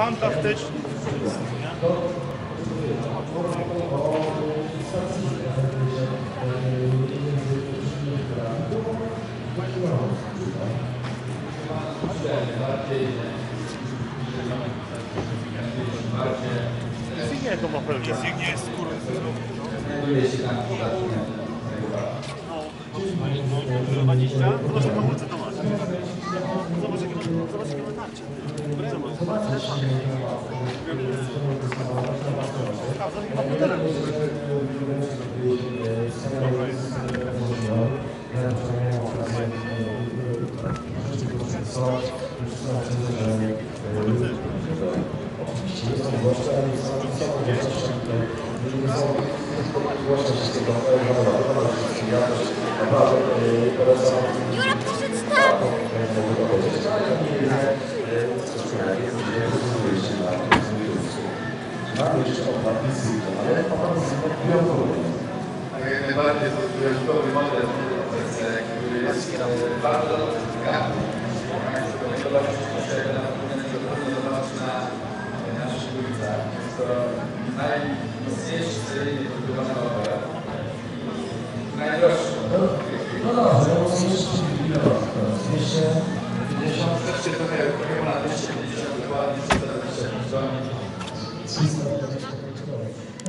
fantastyczny. Insignia to ma pewnie. Insignia jest kurwa. No, 20, proszę, 20. Zobacz. Sprawdzam jakie ma modelem. Dobra jest. Jura, poszedł tam! Tak jak najbardziej to jest wyjątkowy model, który jest bardzo na to najmocniejszy seryjnie produkowany opera. Najdroższy. No dobrze, mocniejszy ile Dwieście 50, wreszcie trochę, trochę ponad 250 dokładnie, 325 doni.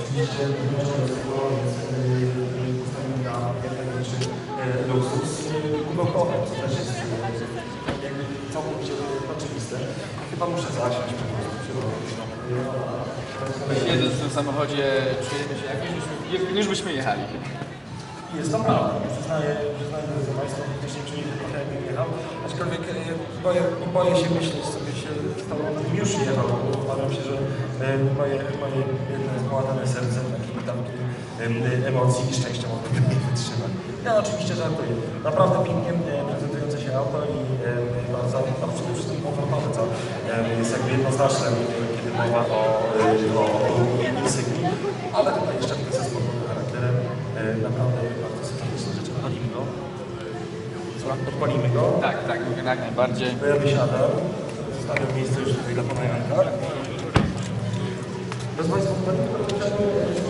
Oczywiście wyłączone z tego jest ustawiony na największy luksus. Kubełkowe, co też jest jakby całkowicie oczywiste. Chyba muszę zasiąść po prostu przyrodzić. Siedząc w tym samochodzie czujemy się jak już, byśmy- już byśmy jechali. Jest to prawda. Przyznaję, przyznaję drodzy Państwo, faktycznie czuję się trochę jakbym jechał. Aczkolwiek e, boję, boję się myśleć, co by się stało, już jechał. Obawiam się, że moje, moje jedno zbałatane serce takich dawki em, emocji i szczęścia mogłoby nie wytrzymać. Ja oczywiście żartuję. Naprawdę pięknie prezentujące się auto i bardzo, no, przede wszystkim komfortowe, co jest jakby jednoznaczne, kiedy mowa o, o, o insygnii. Ale tutaj jeszcze kwestia z podwójnym charakterem. Naprawdę bardzo sympatyczne rzeczy. Odpalimy go. Odpalimy go. Tak, tak, jak najbardziej. To Bez Państwa tutaj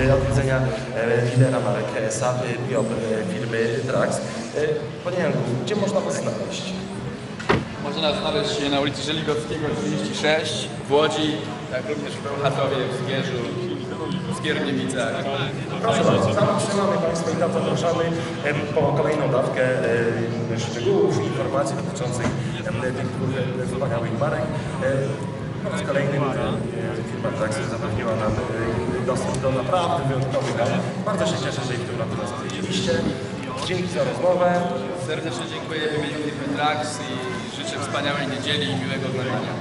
odwiedzenia, e, odwiedzenia e, lidera marek SAP, BIOP e, firmy Trax. Panie Janku, gdzie można Was znaleźć? Można nas znaleźć na ulicy Żeligowskiego 36 w Łodzi, jak również w Bełchatowie, w Zgierzu, w Skierniewicach. Proszę bardzo, zatrzymamy Państwa i tam zapraszamy po kolejną dawkę szczegółów i informacji dotyczących tych wspaniałych marek. E, Po raz kolejny e, firma Trax zapewniła nam e, dostęp do naprawdę wyjątkowych aut. Bardzo się cieszę, że ich tu nas odwiedziliście. Dzięki za rozmowę. Serdecznie dziękuję w imieniu firmy Trax i życzę wspaniałej niedzieli i miłego oglądania.